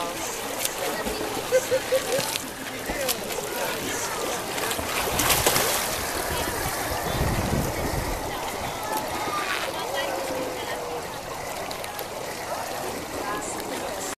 dolls.